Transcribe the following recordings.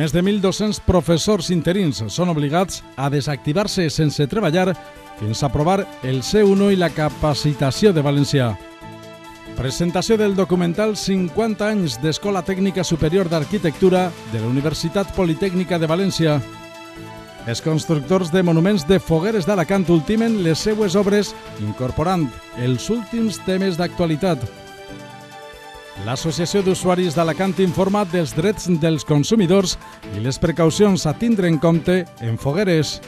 Més de 1.200 professors interins són obligats a desactivar-se sense treballar fins a aprovar el C1 i la capacitació de valencià. Presentació del documental 50 anys d'Escola Tècnica Superior d'Arquitectura de la Universitat Politècnica de València. Els constructors de monuments de fogueres d'Alacant ultimen les seues obres incorporant els últims temes d'actualitat. L'Associació d'Usuaris d'Alacant informa dels drets dels consumidors i les precaucions a tindre en compte en fogueres.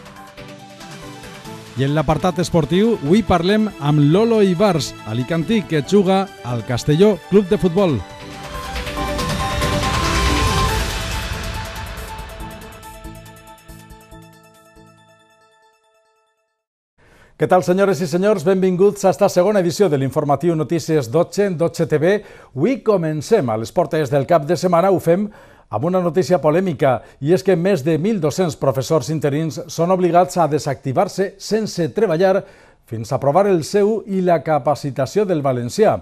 I en l'apartat esportiu, avui parlem amb Lolo Ibars, alicantí que juga al Castelló Club de Futbol. Què tal, senyores i senyors? Benvinguts a esta segona edició de l'informatiu Notícies 12 en 12 TV. Avui comencem a les portes del cap de setmana. Ho fem amb una notícia polèmica i és que més de 1.200 professors interins són obligats a desactivar-se sense treballar fins a aprovar el seu i la capacitació del valencià.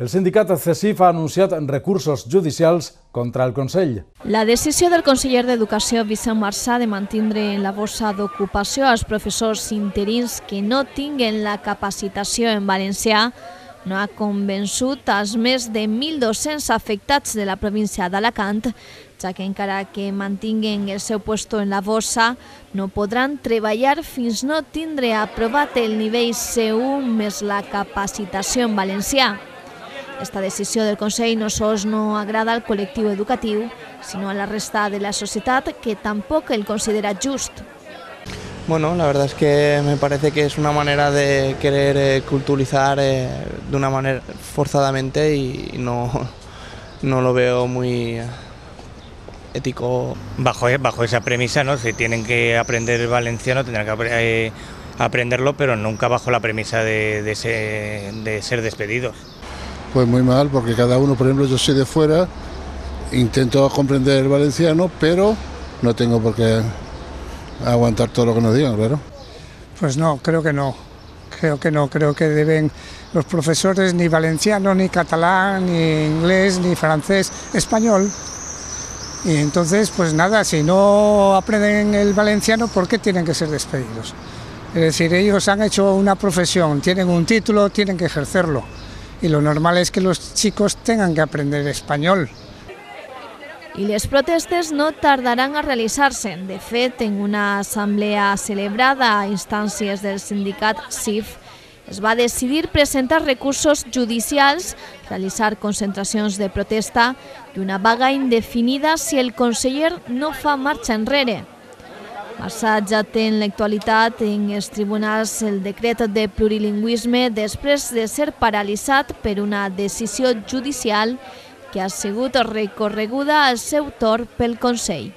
El sindicat CECIF ha anunciat recursos judicials contra el Consell. La decisió del conseller d'Educació, Vicent Marçà, de mantindre en la bossa d'ocupació als professors interins que no tinguen la capacitació en valencià no ha convençut als més de 1.200 afectats de la província d'Alacant, ja que encara que mantinguen el seu puesto en la bossa, no podran treballar fins no tindre aprovat el nivell C1 més la capacitació en valencià. Esta decisió del Consell no sols no agrada al col·lectiu educatiu, sinó a la resta de la societat que tampoc el considera just. Bueno, la verdad es que me parece que es una manera de querer eh, culturizar eh, de una manera forzadamente y no, no lo veo muy ético. Bajo, bajo esa premisa, ¿no? Si tienen que aprender valenciano, tendrán que eh, aprenderlo, pero nunca bajo la premisa de, de, ser, de ser despedidos. Pues muy mal, porque cada uno, por ejemplo, yo soy de fuera, intento comprender el valenciano, pero no tengo por qué aguantar todo lo que nos digan, claro. Pues no, creo que no. Creo que no, creo que deben los profesores ni valenciano, ni catalán, ni inglés, ni francés, español. Y entonces, pues nada, si no aprenden el valenciano, ¿por qué tienen que ser despedidos? Es decir, ellos han hecho una profesión, tienen un título, tienen que ejercerlo y lo normal es que los chicos tengan que aprender español. I les protestes no tardaran a realitzar-se. De fet, en una assemblea celebrada a instàncies del sindicat CIF, es va decidir presentar recursos judicials, realitzar concentracions de protesta i una vaga indefinida si el conseller no fa marxa enrere. Massa ja té en l'actualitat en els tribunals el decret de plurilingüisme després de ser paralitzat per una decisió judicial que ha sigut recorreguda al seu torn pel Consell.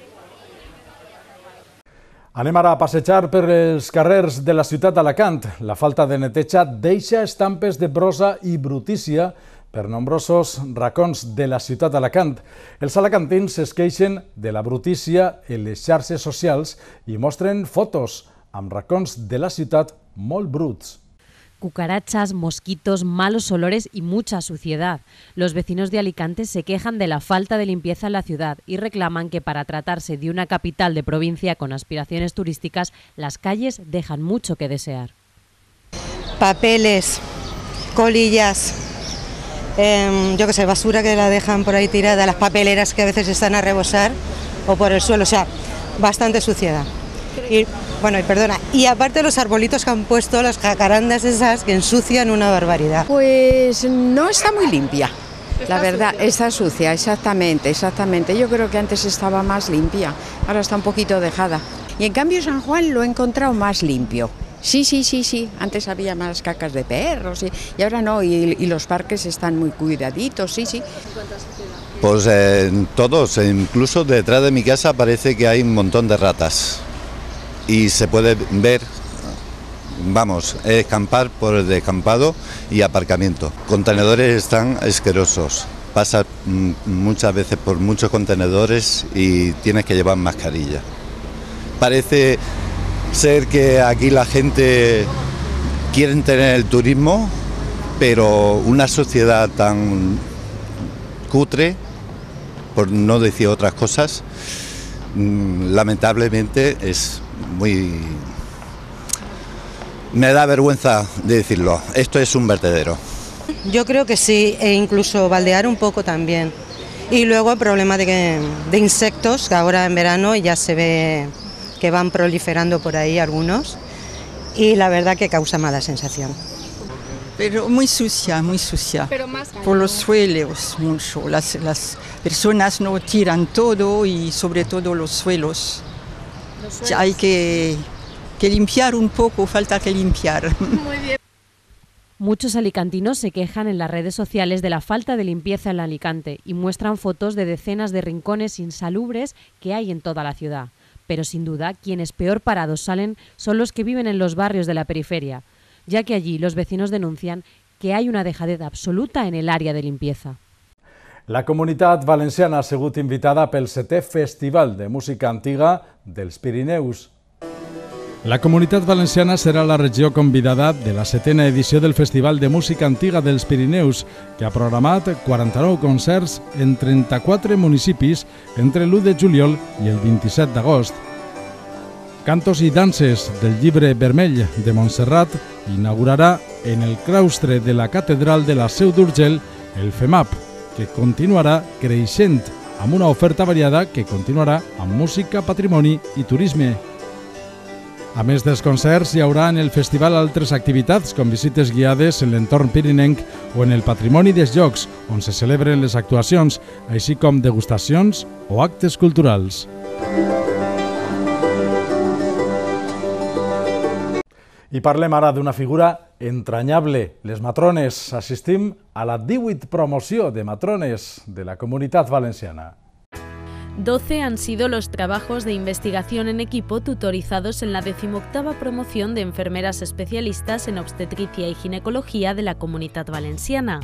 Anem ara a passejar per els carrers de la ciutat d'Alacant. La falta de neteja deixa estampes de brosa i brutícia per nombrosos racons de la ciutat d'Alacant. Els alacantins es queixen de la brutícia en les xarxes socials i mostren fotos amb racons de la ciutat molt bruts. cucarachas, mosquitos, malos olores y mucha suciedad. Los vecinos de Alicante se quejan de la falta de limpieza en la ciudad y reclaman que para tratarse de una capital de provincia con aspiraciones turísticas, las calles dejan mucho que desear. Papeles, colillas, eh, yo que sé, basura que la dejan por ahí tirada, las papeleras que a veces están a rebosar o por el suelo, o sea, bastante suciedad. Y, bueno, y perdona, y aparte los arbolitos que han puesto, las jacarandas esas que ensucian una barbaridad. Pues no está muy limpia. La verdad, está sucia, exactamente, exactamente. Yo creo que antes estaba más limpia, ahora está un poquito dejada. Y en cambio San Juan lo he encontrado más limpio. Sí, sí, sí, sí. Antes había más cacas de perros y, ahora no. Y, los parques están muy cuidaditos, sí, sí. Pues eh, todos, incluso detrás de mi casa parece que hay un montón de ratas. Y se puede ver, vamos, escampar por el descampado y aparcamiento. Contenedores están asquerosos. Pasas mm, muchas veces por muchos contenedores y tienes que llevar mascarilla. Parece ser que aquí la gente quiere tener el turismo, pero una sociedad tan cutre, por no decir otras cosas, mm, lamentablemente es muy... Me da vergüenza de decirlo, esto es un vertedero. Yo creo que sí, e incluso baldear un poco también. Y luego el problema de, de insectos, que ahora en verano ya se ve que van proliferando por ahí algunos, y la verdad que causa mala sensación. Pero muy sucia, muy sucia. Pero más Por los suelos, mucho. Las, las personas no tiran todo y sobre todo los suelos. Ya Hay que, que limpiar un poco, falta que limpiar. Muy bien. Muchos alicantinos se quejan en las redes sociales de la falta de limpieza en Alicante y muestran fotos de decenas de rincones insalubres que hay en toda la ciudad. Pero sin duda, quienes peor parados salen son los que viven en los barrios de la periferia, ya que allí los vecinos denuncian que hay una dejadez absoluta en el área de limpieza. La comunitat valenciana ha sigut invitada pel setè Festival de Música Antiga dels Pirineus. La comunitat valenciana serà la regió convidada de la setena edició del Festival de Música Antiga dels Pirineus, que ha programat 49 concerts en 34 municipis entre l'1 de juliol i el 27 d'agost. Cantos i danses del llibre vermell de Montserrat inaugurarà en el claustre de la Catedral de la Seu d'Urgell el FEMAP, que continuarà creixent amb una oferta variada que continuarà amb música, patrimoni i turisme. A més dels concerts, hi haurà en el festival altres activitats com visites guiades en l'entorn pirinenc o en el patrimoni dels llocs on se celebren les actuacions, així com degustacions o actes culturals. I parlem ara d'una figura entranyable, les matrones. Assistim a la 18 promoció de matrones de la Comunitat Valenciana. 12 han sido los trabajos de investigación en equipo tutorizados en la decimoctava promoción de enfermeras especialistas en obstetricia y ginecología de la Comunidad Valenciana.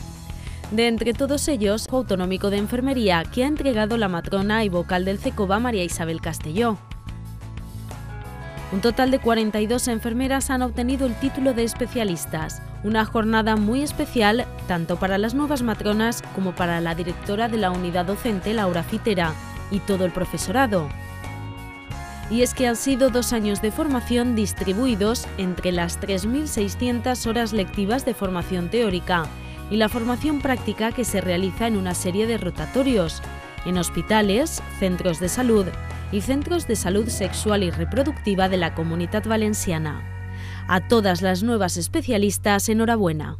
De entre todos ellos, autonómico de enfermería que ha entregado la matrona y vocal del CECOBA María Isabel Castelló. Un total de 42 enfermeras han obtenido el título de especialistas, una jornada muy especial tanto para las nuevas matronas como para la directora de la unidad docente Laura Fitera y todo el profesorado. Y es que han sido dos años de formación distribuidos entre las 3.600 horas lectivas de formación teórica y la formación práctica que se realiza en una serie de rotatorios, en hospitales, centros de salud y centros de salud sexual y reproductiva de la Comunidad Valenciana. A todas las nuevas especialistas, enhorabuena.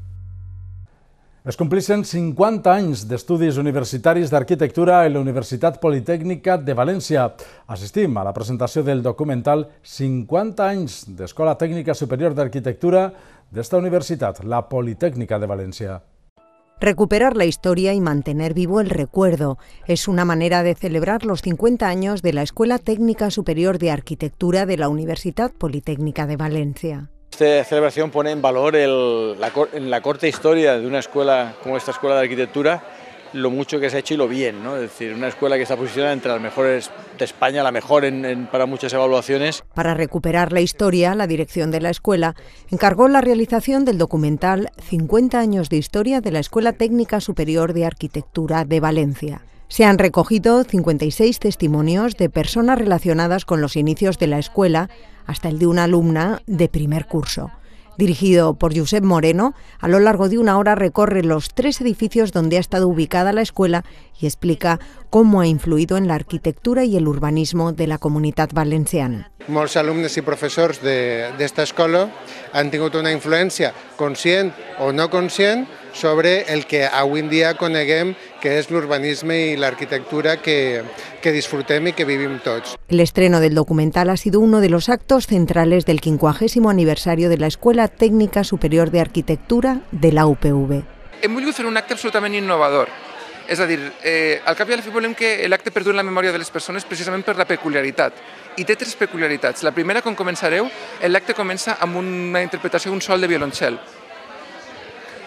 Es complixen 50 anys d'estudis universitaris d'arquitectura en la Universitat Politècnica de València. Assistim a la presentació del documental 50 anys d'Escola Tècnica Superior d'Arquitectura d'esta universitat, la Politècnica de València. Recuperar la historia y mantener vivo el recuerdo es una manera de celebrar los 50 años de la Escuela Técnica Superior de Arquitectura de la Universidad Politécnica de Valencia. Esta celebración pone en valor el, la, corta historia de una escuela como esta Escuela de Arquitectura, lo mucho que se ha hecho y lo bien, ¿no? Es decir, una escuela que está posicionada entre las mejores de España, la mejor para muchas evaluaciones. Para recuperar la historia, la dirección de la escuela encargó la realización del documental 50 años de historia de la Escuela Técnica Superior de Arquitectura de Valencia. Se han recogido 56 testimonios de personas relacionadas con los inicios de la escuela hasta el de una alumna de primer curso. Dirigido por Josep Moreno, a lo largo de una hora recorre los tres edificios donde ha estado ubicada la escuela y explica cómo ha influido en la arquitectura y el urbanismo de la comunitat valenciana. Molts alumnes i professors d'esta escola han tingut una influència conscient o no conscient sobre el que avui en dia coneguem que és l'urbanisme i l'arquitectura que, que disfrutem i que vivim tots. El estreno del documental ha sido uno de los actos centrales del 50 aniversario de la Escuela Técnica Superior de Arquitectura de la UPV. Hem volgut fer un acte absolutament innovador. És a dir, eh, al cap i a la fi volem que l'acte perduri en la memòria de les persones precisament per la peculiaritat. I té tres peculiaritats. La primera, com començareu, l'acte comença amb una interpretació d'un sol de violoncel.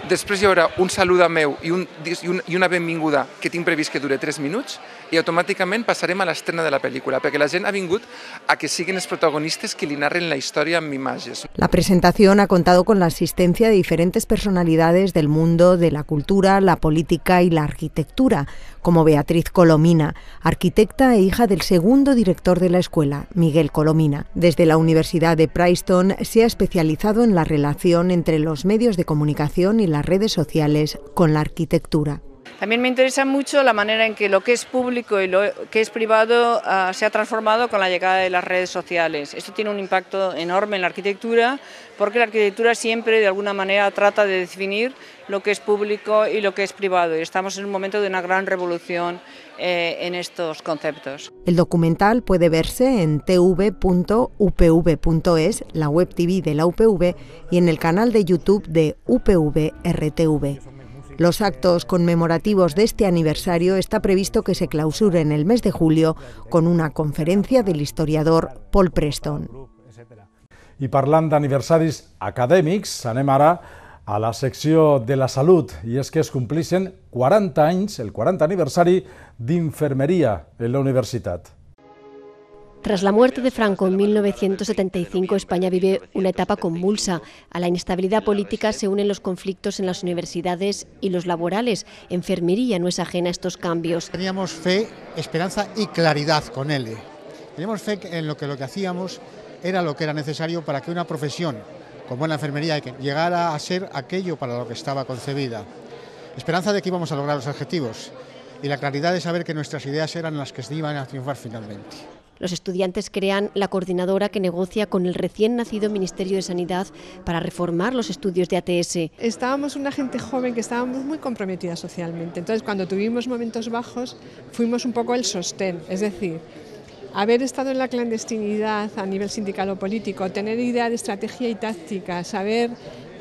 Després hi haurà un saluda meu i, un, i, un, i una benvinguda que tinc previst que dure 3 minuts i automàticament passarem a l'estrena de la pel·lícula, perquè la gent ha vingut a que siguin els protagonistes que li narren la història amb imatges. La presentación ha contado con la asistencia de diferentes personalidades del mundo de la cultura, la política y la arquitectura, como Beatriz Colomina, arquitecta e hija del segundo director de la escuela, Miguel Colomina. Desde la Universidad de Princeton se ha especializado en la relación entre los medios de comunicación y las redes sociales con la arquitectura. También me interesa mucho la manera en que lo que es público y lo que es privado uh, se ha transformado con la llegada de las redes sociales. Esto tiene un impacto enorme en la arquitectura porque la arquitectura siempre de alguna manera trata de definir lo que es público y lo que es privado y estamos en un momento de una gran revolución eh, en estos conceptos. El documental puede verse en tv.upv.es, la web TV de la UPV y en el canal de YouTube de UPV RTV. Los actos conmemorativos de este aniversario está previsto que se clausuren el mes de julio con una conferencia del historiador Paul Preston. I parlant d'aniversaris acadèmics, anem ara a la secció de la salut, i és que es complixen 40 anys, el 40 aniversari d'infermeria en la universitat. Tras la muerte de Franco en 1975, España vive una etapa convulsa. A la inestabilidad política se unen los conflictos en las universidades y los laborales. Enfermería no es ajena a estos cambios. Teníamos fe, esperanza y claridad con él. Teníamos fe en lo que lo que hacíamos era lo que era necesario para que una profesión como la enfermería llegara a ser aquello para lo que estaba concebida. Esperanza de que íbamos a lograr los objetivos y la claridad de saber que nuestras ideas eran las que se iban a triunfar finalmente. Los estudiantes crean la coordinadora que negocia con el recién nacido Ministerio de Sanidad para reformar los estudios de ATS. Estábamos una gente joven que estábamos muy comprometida socialmente. Entonces, cuando tuvimos momentos bajos, fuimos un poco el sostén. Es decir, haber estado en la clandestinidad a nivel sindical o político, tener idea de estrategia y táctica, saber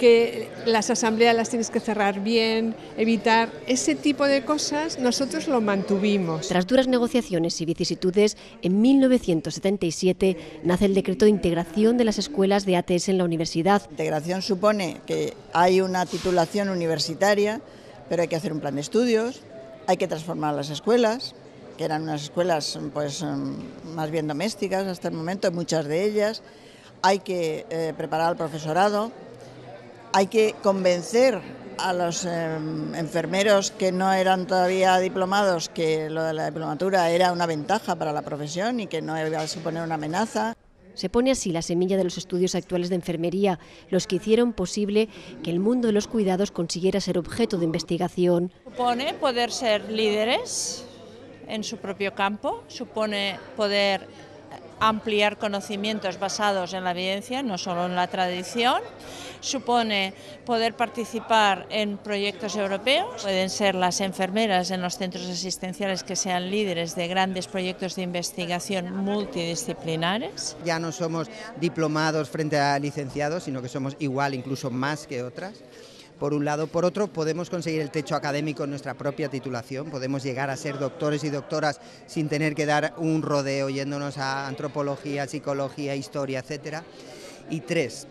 que las asambleas las tienes que cerrar bien, evitar ese tipo de cosas, nosotros lo mantuvimos. Tras duras negociaciones y vicisitudes, en 1977 nace el decreto de integración de las escuelas de ATS en la universidad. Integración supone que hay una titulación universitaria, pero hay que hacer un plan de estudios, hay que transformar las escuelas, que eran unas escuelas pues más bien domésticas hasta el momento, muchas de ellas, hay que eh, preparar al profesorado, hay que convencer a los eh, enfermeros que no eran todavía diplomados que lo de la diplomatura era una ventaja para la profesión y que no iba a suponer una amenaza. Se pone así la semilla de los estudios actuales de enfermería, los que hicieron posible que el mundo de los cuidados consiguiera ser objeto de investigación. Supone poder ser líderes en su propio campo, supone poder ampliar conocimientos basados en la evidencia, no solo en la tradición. Supone poder participar en proyectos europeos. Pueden ser las enfermeras en los centros asistenciales que sean líderes de grandes proyectos de investigación multidisciplinares. Ya no somos diplomados frente a licenciados, sino que somos igual, incluso más que otras por un lado. Por otro, podemos conseguir el techo académico en nuestra propia titulación, podemos llegar a ser doctores y doctoras sin tener que dar un rodeo yéndonos a antropología, psicología, historia, etc. Y tres,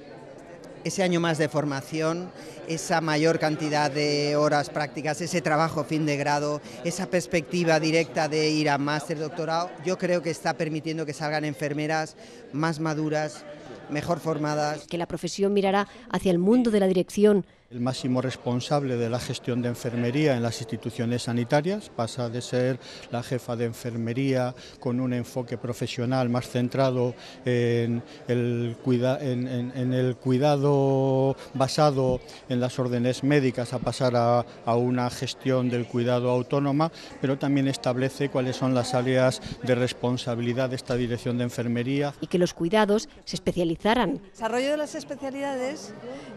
ese año más de formación, esa mayor cantidad de horas prácticas, ese trabajo fin de grado, esa perspectiva directa de ir a máster, doctorado, yo creo que está permitiendo que salgan enfermeras más maduras, mejor formadas. Que la profesión mirará hacia el mundo de la dirección, el máximo responsable de la gestión de enfermería en las instituciones sanitarias, pasa de ser la jefa de enfermería con un enfoque profesional más centrado en el, en, el cuidado basado en las órdenes médicas a pasar a, a, una gestión del cuidado autónoma, pero también establece cuáles son las áreas de responsabilidad de esta dirección de enfermería. Y que los cuidados se El desarrollo de las especialidades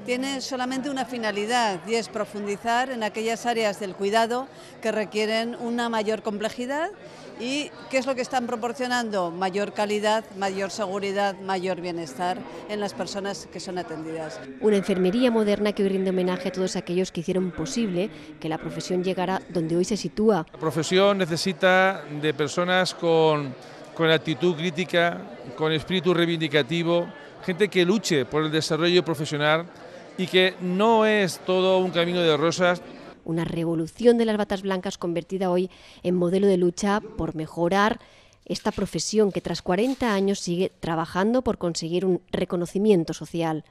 tiene solamente una finalidad y es profundizar en aquellas áreas del cuidado que requieren una mayor complejidad y qué es lo que están proporcionando mayor calidad, mayor seguridad, mayor bienestar en las personas que son atendidas. Una enfermería moderna que hoy rinde homenaje a todos aquellos que hicieron posible que la profesión llegara donde hoy se sitúa. La profesión necesita de personas con, con actitud crítica, con espíritu reivindicativo, gente que luche por el desarrollo profesional y que no es todo un camino de rosas. Una revolución de las batas blancas convertida hoy en modelo de lucha por mejorar esta profesión que tras 40 años sigue trabajando por conseguir un reconocimiento social.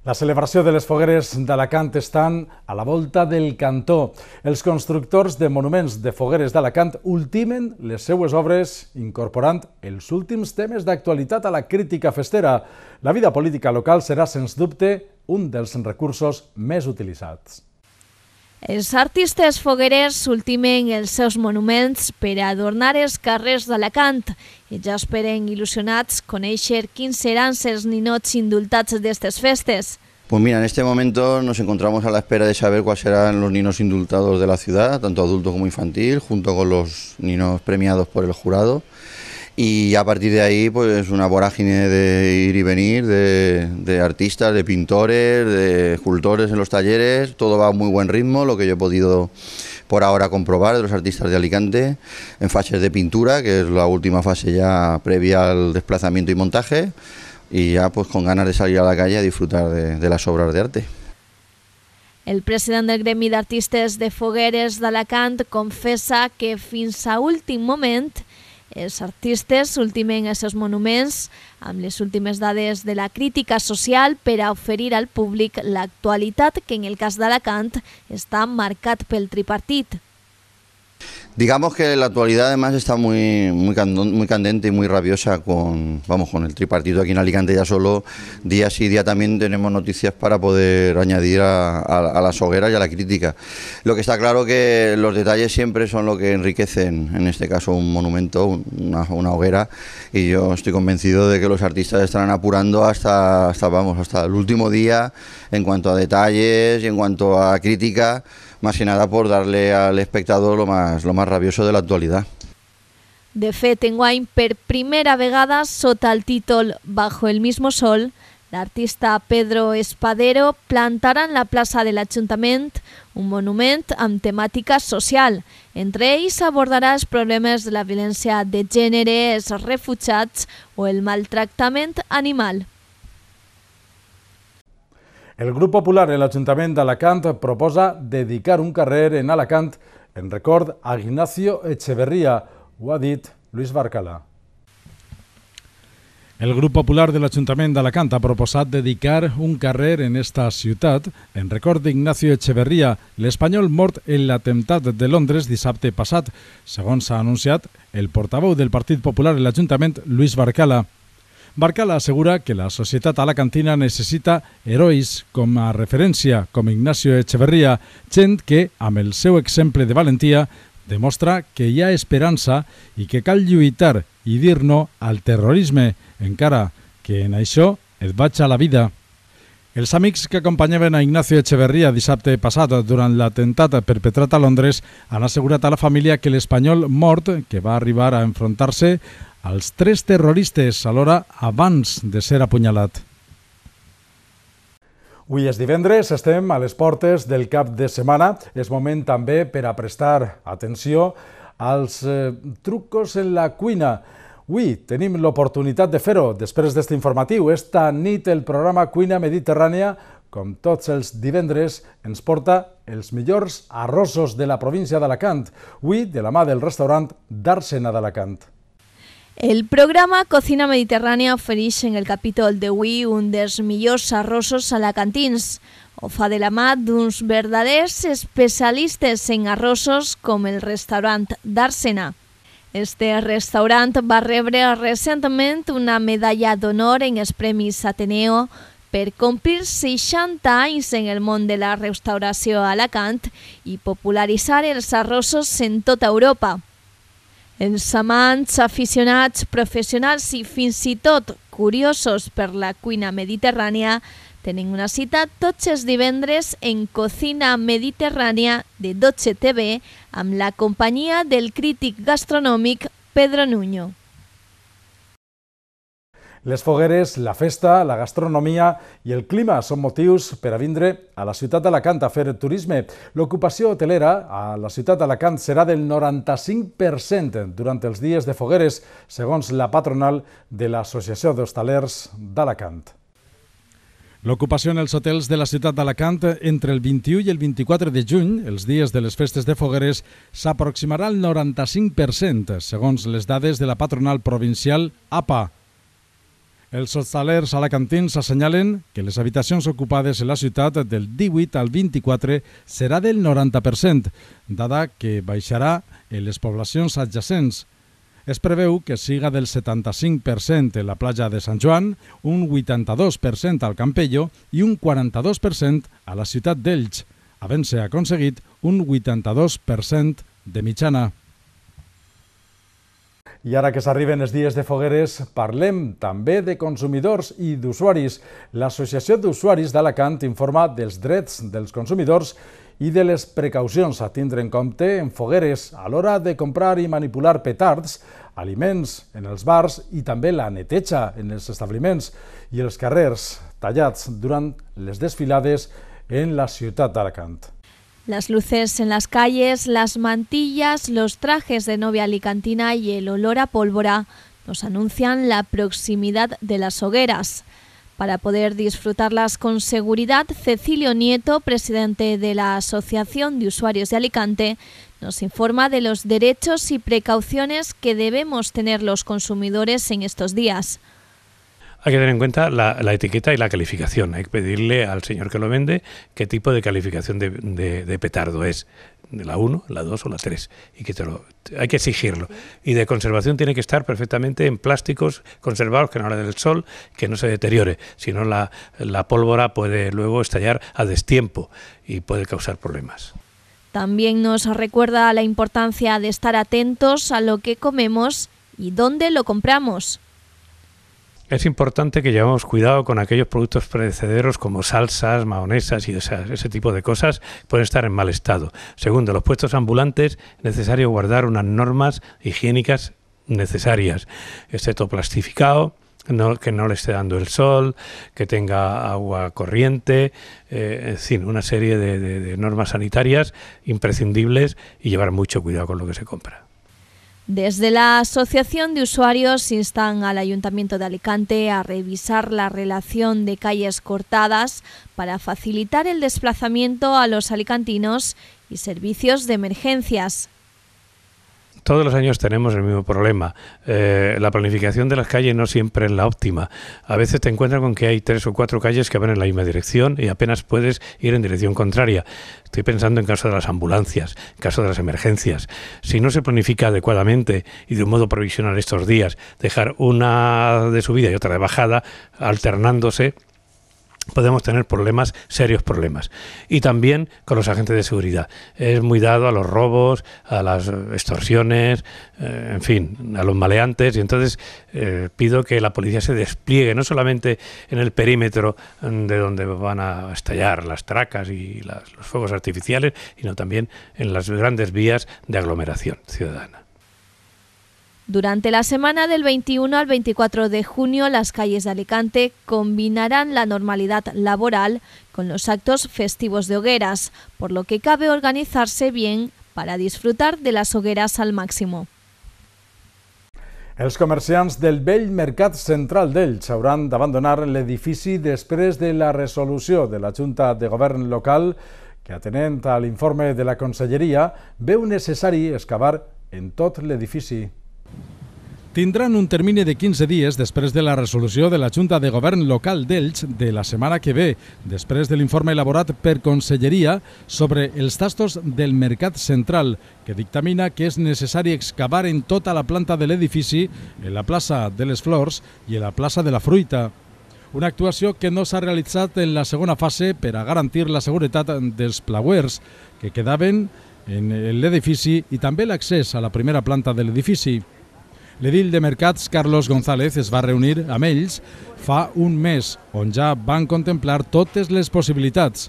La celebració de les fogueres d'Alacant estan a la volta del cantó. Els constructors de monuments de fogueres d'Alacant ultimen les seues obres incorporant els últims temes d'actualitat a la crítica festera. La vida política local serà, sens dubte, un dels recursos més utilitzats. Els artistes foguerers ultimen els seus monuments per adornar els carrers d'Alacant i ja esperen il·lusionats conèixer quins seran els ninots indultats d'estes festes. Pues mira, en este momento nos encontramos a la espera de saber cuáles serán los ninos indultados de la ciudad, tanto adulto como infantil, junto con los ninos premiados por el jurado. Y a partir de ahí pues una vorágine de ir y venir de, artistas, de pintores, de escultores en los talleres, todo va a muy buen ritmo, lo que yo he podido por ahora comprobar de los artistas de Alicante en fases de pintura, que es la última fase ya previa al desplazamiento y montaje, y ya pues con ganas de salir a la calle a disfrutar de, las obras de arte. El presidente del Gremi d'Artistes de Fogueres d'Alacant confessa que fins a últim moment Els artistes ultimen els seus monuments amb les últimes dades de la crítica social per a oferir al públic l'actualitat que en el cas d'Alacant està marcat pel tripartit. Digamos que la actualidad además está muy, muy, muy candente y muy rabiosa con, vamos, con el tripartito aquí en Alicante ya solo. Día sí día también tenemos noticias para poder añadir a, las hogueras y a la crítica. Lo que está claro que los detalles siempre son lo que enriquecen, en este caso un monumento, una, hoguera, y yo estoy convencido de que los artistas estarán apurando hasta, hasta, vamos, hasta el último día en cuanto a detalles y en cuanto a crítica más que nada por darle al espectador lo más, lo más rabioso de la actualidad. De fet, enguany, per primera vegada, sota el títol Bajo el mismo sol, l'artista Pedro Espadero plantarà en la plaça de l'Ajuntament un monument amb temàtica social. Entre ells abordarà els problemes de la violència de gènere, els refugiats o el maltractament animal. El Grup Popular en l'Ajuntament d'Alacant proposa dedicar un carrer en Alacant en record a Ignacio Echeverría. Ho ha dit Luis Barcala. El grup popular de l'Ajuntament d'Alacant ha proposat dedicar un carrer en esta ciutat en record d'Ignacio Echeverría, l'espanyol mort en l'atemptat de Londres dissabte passat, segons s'ha anunciat el portaveu del Partit Popular en l'Ajuntament, Luis Barcala. Barcala assegura que la societat alacantina necessita herois com a referència, com Ignacio Echeverría, gent que, amb el seu exemple de valentia, demostra que hi ha esperança i que cal lluitar i dir no al terrorisme, encara que en això et vaig a la vida. Els amics que acompanyaven a Ignacio Echeverría dissabte passat durant l'atemptat perpetrat a Londres han assegurat a la família que l'espanyol mort, que va arribar a enfrontar-se als tres terroristes alhora abans de ser apunyalat. Avui és divendres, estem a les portes del cap de setmana. És moment també per a prestar atenció als eh, trucos en la cuina. Avui tenim l'oportunitat de fer-ho després d'aquest informatiu. Esta nit el programa Cuina Mediterrània, com tots els divendres, ens porta els millors arrossos de la província d'Alacant. Avui de la mà del restaurant d'Arsena d'Alacant. El programa Cocina Mediterrània ofereix en el capítol d'avui un dels millors arrossos alacantins. Ho fa de la mà d'uns verdaders especialistes en arrossos com el restaurant d'Arsena. Este restaurant va rebre recentment una medalla d'honor en els Premis Ateneo per complir 60 anys en el món de la restauració a Alacant i popularitzar els arrossos en tota Europa. Els amants, aficionats, professionals i fins i tot curiosos per la cuina mediterrània tenen una cita tots els divendres en Cocina Mediterrània de 12 TV amb la companyia del crític gastronòmic Pedro Nuño. Les fogueres, la festa, la gastronomia i el clima són motius per a vindre a la ciutat d'Alacant a fer turisme. L'ocupació hotelera a la ciutat d'Alacant serà del 95% durant els dies de fogueres, segons la patronal de l'Associació d'Hostalers d'Alacant. L'ocupació en els hotels de la ciutat d'Alacant entre el 21 i el 24 de juny, els dies de les festes de fogueres, s'aproximarà al 95%, segons les dades de la patronal provincial APA. Els hostalers alacantins assenyalen que les habitacions ocupades en la ciutat del 18 al 24 serà del 90%, dada que baixarà en les poblacions adjacents, es preveu que siga del 75% en la platja de Sant Joan, un 82% al Campello i un 42% a la ciutat d'Elx, havent-se aconseguit un 82% de mitjana. I ara que s'arriben els dies de fogueres, parlem també de consumidors i d'usuaris. L'Associació d'Usuaris d'Alacant informa dels drets dels consumidors i de les precaucions a tindre en compte en fogueres a l'hora de comprar i manipular petards, aliments en els bars i també la neteja en els establiments i els carrers tallats durant les desfilades en la ciutat d'Alacant. Las luces en las calles, las mantillas, los trajes de novia alicantina y el olor a pólvora nos anuncian la proximidad de las hogueras. Para poder disfrutarlas con seguridad, Cecilio Nieto, presidente de la Asociación de Usuarios de Alicante, nos informa de los derechos y precauciones que debemos tener los consumidores en estos días hay que tener en cuenta la, etiqueta y la calificación. Hay que pedirle al señor que lo vende qué tipo de calificación de, petardo es. De la 1, la 2 o la 3. Y que te lo, hay que exigirlo. Y de conservación tiene que estar perfectamente en plásticos conservados, que no hable del sol, que no se deteriore. Si no, la, la pólvora puede luego estallar a destiempo y puede causar problemas. También nos recuerda la importancia de estar atentos a lo que comemos y dónde lo compramos. Es importante que llevemos cuidado con aquellos productos perecederos como salsas, mayonesas y ese tipo de cosas pueden estar en mal estado. Segundo, los puestos ambulantes es necesario guardar unas normas higiénicas necesarias. Todo plastificado, que no le esté dando el sol, que tenga agua corriente, eh, en fin, una serie de normas sanitarias imprescindibles y llevar mucho cuidado con lo que se compra. Desde la Asociación de Usuarios instan al Ayuntamiento de Alicante a revisar la relación de calles cortadas para facilitar el desplazamiento a los alicantinos y servicios de emergencias todos los años tenemos el mismo problema. Eh, la planificación de las calles no siempre es la óptima. A veces te encuentras con que hay tres o cuatro calles que van en la misma dirección y apenas puedes ir en dirección contraria. Estoy pensando en caso de las ambulancias, en caso de las emergencias. Si no se planifica adecuadamente y de un modo provisional estos días, dejar una de subida y otra de bajada, alternándose, podemos tener problemas, serios problemas. Y también con los agentes de seguridad. Es muy dado a los robos, a las extorsiones, eh, en fin, a los maleantes. Y entonces eh, pido que la policía se despliegue no solamente en el perímetro mm, de donde van a estallar las tracas y los fuegos artificiales, sino también en las grandes vías de aglomeración ciudadana. Durante la semana del 21 al 24 de junio, las calles de Alicante combinarán la normalidad laboral con los actos festivos de hogueras, por lo que cabe organizarse bien para disfrutar de las hogueras al máximo. Els comerciants del vell Mercat Central d'Elx hauran d'abandonar l'edifici després de la resolució de la Junta de Govern local que, atenent a l'informe de la Conselleria, veu necessari excavar en tot l'edifici tindran un termini de 15 dies després de la resolució de la Junta de Govern local d'Elx de la setmana que ve, després de l'informe elaborat per Conselleria sobre els tastos del Mercat Central, que dictamina que és necessari excavar en tota la planta de l'edifici, en la plaça de les Flors i en la plaça de la Fruita. Una actuació que no s'ha realitzat en la segona fase per a garantir la seguretat dels plauers que quedaven en l'edifici i també l'accés a la primera planta de l'edifici. L'edil de Mercats, Carlos González, es va reunir amb ells fa un mes, on ja van contemplar totes les possibilitats.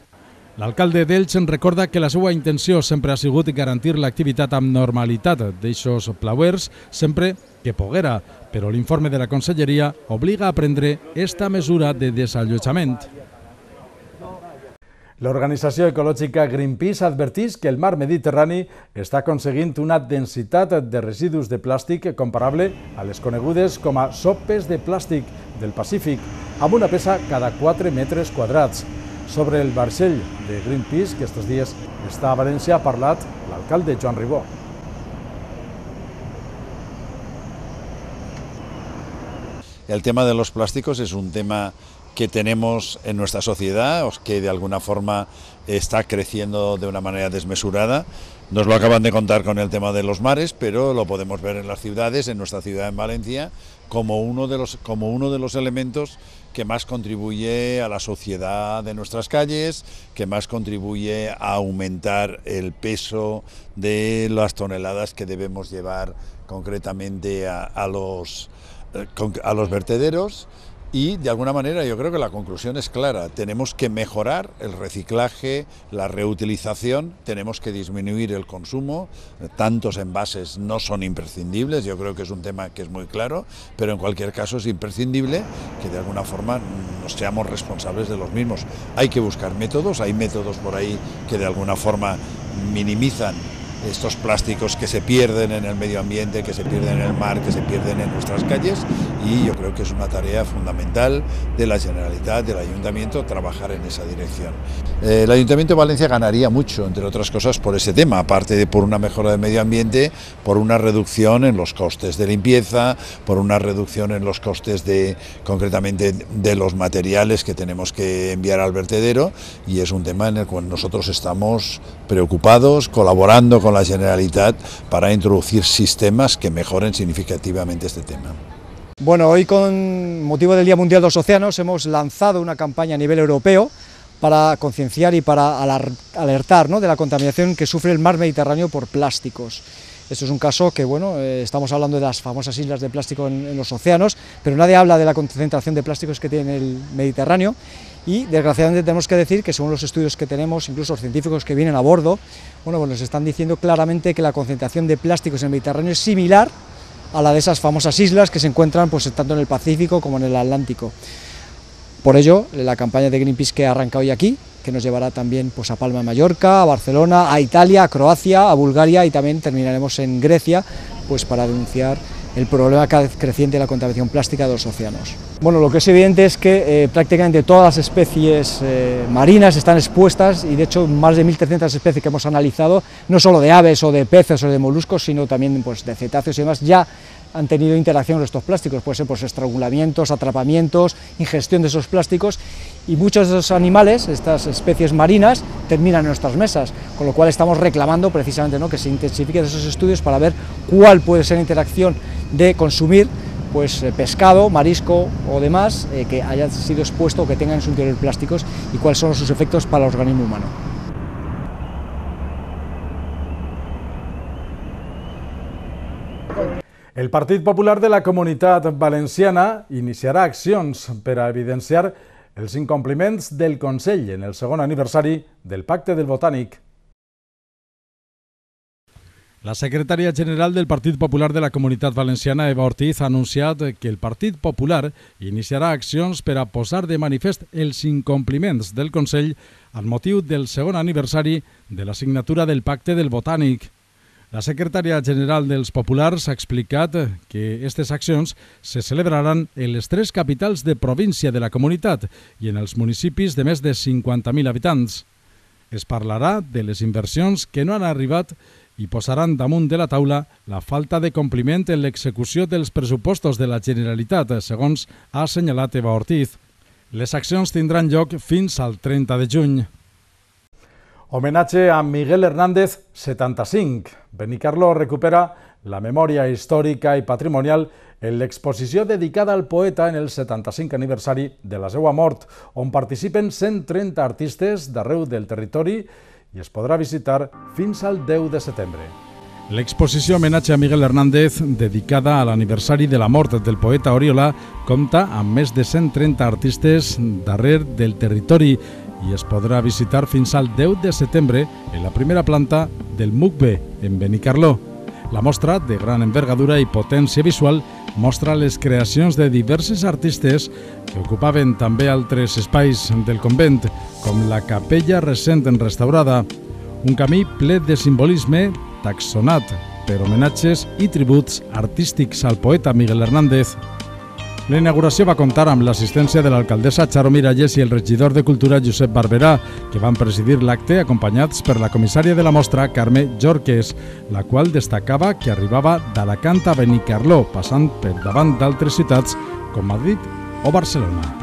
L'alcalde d'Elx en recorda que la seva intenció sempre ha sigut garantir l'activitat amb normalitat d'eixos plauers sempre que poguera, però l'informe de la Conselleria obliga a prendre esta mesura de desallotjament. L'organització ecològica Greenpeace advertís que el mar Mediterrani està aconseguint una densitat de residus de plàstic comparable a les conegudes com a sopes de plàstic del Pacífic. amb una peça cada 4 metres quadrats. Sobre el Barcell de Greenpeace, que estos dies està a València, ha parlat l'alcalde Joan Ribó. El tema de los plásticos es un tema que tenemos en nuestra sociedad, que de alguna forma está creciendo de una manera desmesurada. Nos lo acaban de contar con el tema de los mares, pero lo podemos ver en las ciudades, en nuestra ciudad en Valencia, como uno de los, como uno de los elementos que más contribuye a la sociedad de nuestras calles, que más contribuye a aumentar el peso de las toneladas que debemos llevar concretamente a, a los, eh, a los vertederos y de alguna manera yo creo que la conclusión es clara. Tenemos que mejorar el reciclaje, la reutilización, tenemos que disminuir el consumo. Tantos envases no son imprescindibles, yo creo que es un tema que es muy claro, pero en cualquier caso es imprescindible que de alguna forma nos seamos responsables de los mismos. Hay que buscar métodos, hay métodos por ahí que de alguna forma minimizan estos plásticos que se pierden en el medio ambiente, que se pierden en el mar, que se pierden en nuestras calles y yo creo que es una tarea fundamental de la Generalitat, del Ayuntamiento, trabajar en esa dirección. Eh, el Ayuntamiento de Valencia ganaría mucho, entre otras cosas, por ese tema, aparte de por una mejora del medio ambiente, por una reducción en los costes de limpieza, por una reducción en los costes de, concretamente, de los materiales que tenemos que enviar al vertedero y es un tema en el cual nosotros estamos preocupados, colaborando con la Generalitat para introducir sistemas que mejoren significativamente este tema. Bueno, hoy con motivo del Día Mundial de los Océanos hemos lanzado una campaña a nivel europeo para concienciar y para alertar ¿no? de la contaminación que sufre el mar Mediterráneo por plásticos. Esto es un caso que, bueno, eh, estamos hablando de las famosas islas de plástico en, en, los océanos, pero nadie habla de la concentración de plásticos que tiene el Mediterráneo y desgraciadamente tenemos que decir que según los estudios que tenemos, incluso los científicos que vienen a bordo, bueno, pues nos están diciendo claramente que la concentración de plásticos en el Mediterráneo es similar a la de esas famosas islas que se encuentran pues, tanto en el Pacífico como en el Atlántico. Por ello, la campaña de Greenpeace que ha arrancado hoy aquí, que nos llevará también pues, a Palma de Mallorca, a Barcelona, a Italia, a Croacia, a Bulgaria y también terminaremos en Grecia pues, para denunciar el problema creciente de la contaminación plástica de los océanos. Bueno, lo que es evidente es que eh, prácticamente todas las especies eh, marinas están expuestas y de hecho más de 1.300 especies que hemos analizado, no solo de aves o de peces o de moluscos, sino también pues, de cetáceos y demás, ya han tenido interacción con estos plásticos, puede ser pues, estrangulamientos, atrapamientos, ingestión de esos plásticos y muchos de esos animales, estas especies marinas, terminan en nuestras mesas, con lo cual estamos reclamando precisamente ¿no? que se intensifiquen esos estudios para ver cuál puede ser la interacción de consumir pues eh, pescado, marisco o demás eh, que haya sido expuesto o que tenga en su interior plásticos y cuáles son sus efectos para el organismo humano. El Partit Popular de la Comunitat Valenciana iniciarà accions per a evidenciar els incompliments del Consell en el segon aniversari del Pacte del Botànic. La secretària general del Partit Popular de la Comunitat Valenciana, Eva Ortiz, ha anunciat que el Partit Popular iniciarà accions per a posar de manifest els incompliments del Consell al motiu del segon aniversari de la signatura del Pacte del Botànic. La secretària general dels Populars ha explicat que aquestes accions se celebraran en les tres capitals de província de la comunitat i en els municipis de més de 50.000 habitants. Es parlarà de les inversions que no han arribat i posaran damunt de la taula la falta de compliment en l'execució dels pressupostos de la Generalitat, segons ha assenyalat Eva Ortiz. Les accions tindran lloc fins al 30 de juny. Homenatge a Miguel Hernández 75. Benicarlo recupera la memòria històrica i patrimonial en l'exposició dedicada al poeta en el 75 aniversari de la seva mort, on participen 130 artistes d'arreu del territori i es podrà visitar fins al 10 de setembre. L'exposició homenatge a Miguel Hernández, dedicada a l'aniversari de la mort del poeta Oriola, compta amb més de 130 artistes darrer del territori i es podrà visitar fins al 10 de setembre en la primera planta del MUCBE, en Benicarló. La mostra, de gran envergadura i potència visual, mostra les creacions de diversos artistes que ocupaven també altres espais del convent, com la capella recent restaurada, un camí ple de simbolisme taxonat per homenatges i tributs artístics al poeta Miguel Hernández. La inauguració va comptar amb l'assistència de l'alcaldessa Charo Miralles i el regidor de Cultura Josep Barberà, que van presidir l'acte acompanyats per la comissària de la mostra Carme Jorques, la qual destacava que arribava d'Alacant a Benicarló, passant per davant d'altres ciutats com Madrid o Barcelona.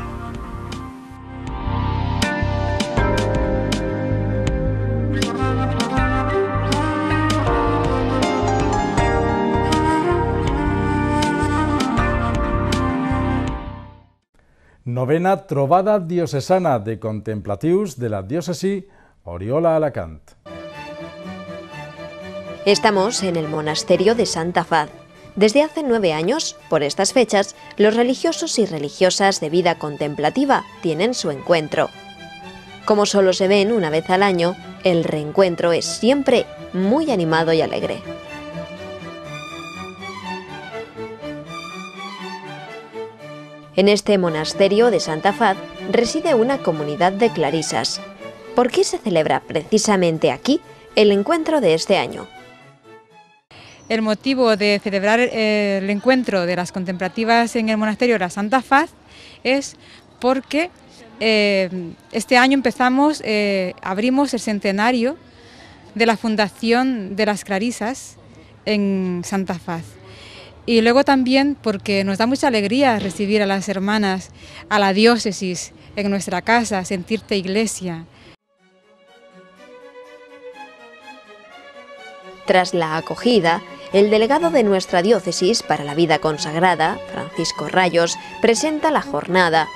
Novena trobada diocesana de contemplatius de la diócesi Oriola-Alacant. Estamos en el monasterio de Santa Faz. Desde hace nueve años, por estas fechas, los religiosos y religiosas de vida contemplativa tienen su encuentro. Como solo se ven una vez al año, el reencuentro es siempre muy animado y alegre. En este monasterio de Santa Faz reside una comunidad de clarisas. ¿Por qué se celebra precisamente aquí el encuentro de este año? El motivo de celebrar eh, el encuentro de las contemplativas en el monasterio de la Santa Faz es porque eh, este año empezamos, eh, abrimos el centenario de la fundación de las Clarisas en Santa Faz. Y luego también porque nos da mucha alegría recibir a las hermanas, a la diócesis, en nuestra casa, sentirte iglesia. Tras la acogida, el delegado de nuestra diócesis para la vida consagrada, Francisco Rayos, presenta la jornada